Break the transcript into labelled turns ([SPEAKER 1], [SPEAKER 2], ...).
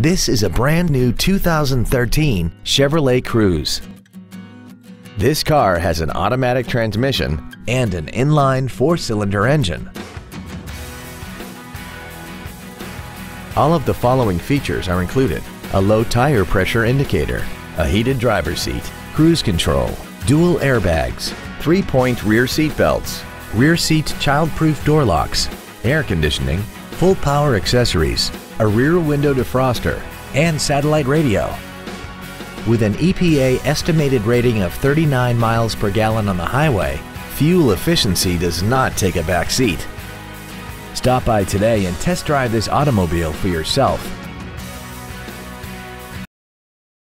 [SPEAKER 1] This is a brand new 2013 Chevrolet Cruze. This car has an automatic transmission and an inline four-cylinder engine. All of the following features are included. A low tire pressure indicator, a heated driver's seat, cruise control, dual airbags, three-point rear seat belts, rear seat child-proof door locks, air conditioning, full power accessories, a rear window defroster, and satellite radio. With an EPA estimated rating of 39 miles per gallon on the highway, fuel efficiency does not take a back seat. Stop by today and test drive this automobile for yourself.